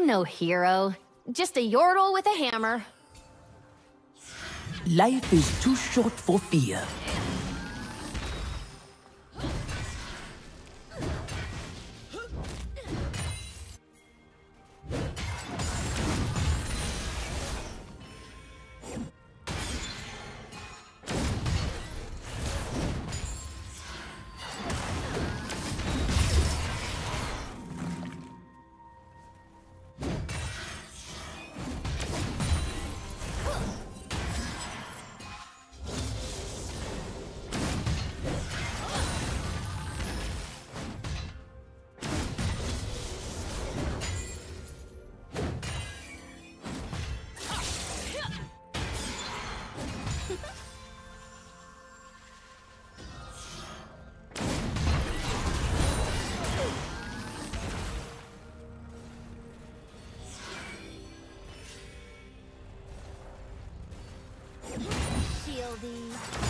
I'm no hero. Just a yordle with a hammer. Life is too short for fear. Blue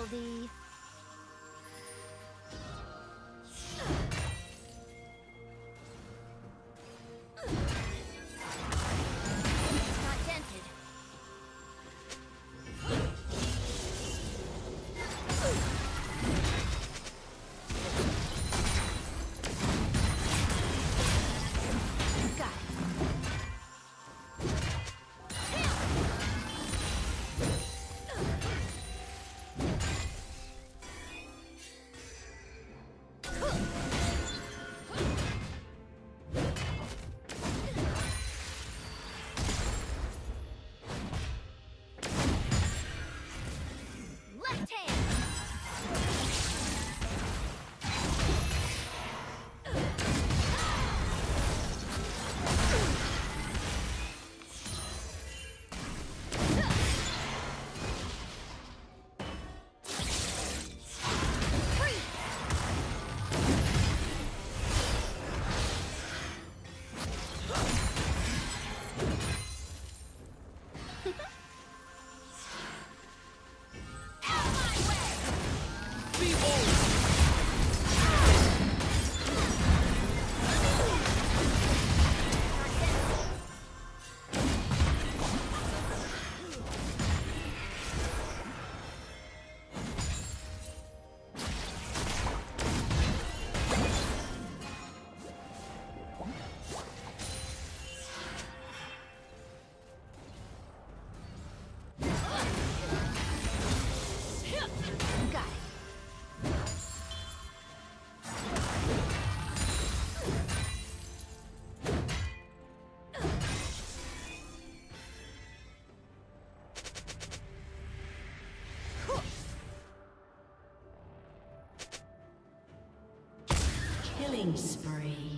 It's Killing spree.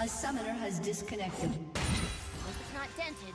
A summoner has disconnected. Hope it's not dented.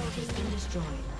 Has been destroyed.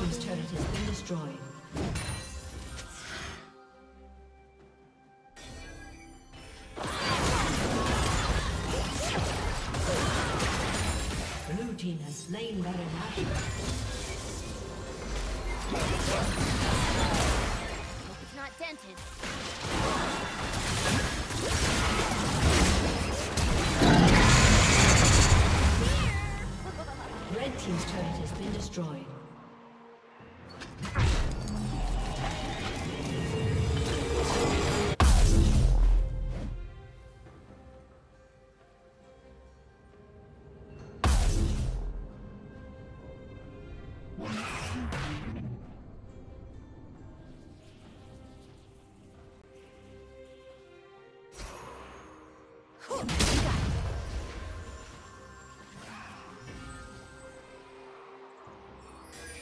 Team's turret has been destroyed. Blue Team has slain Baron. Hope it's not dented. Red Team's turret has been destroyed.